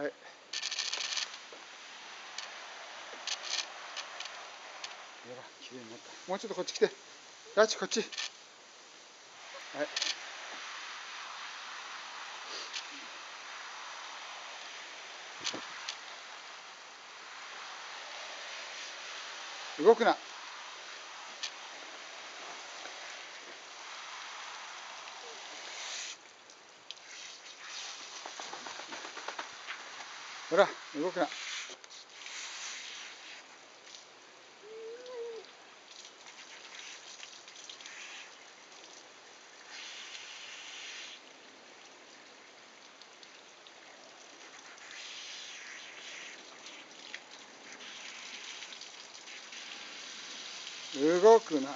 はい。になった。もうちょっとこっち来て。ラチこっち。はい。動くなほら動くな。動くな。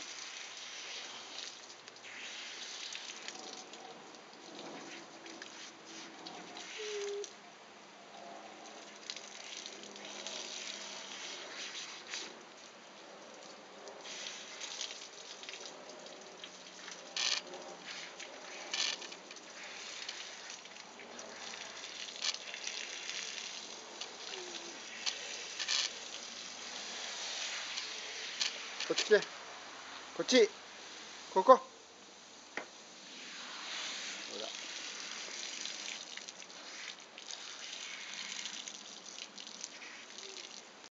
こっち来てこっち。ここ。